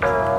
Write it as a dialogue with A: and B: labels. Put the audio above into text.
A: Bye.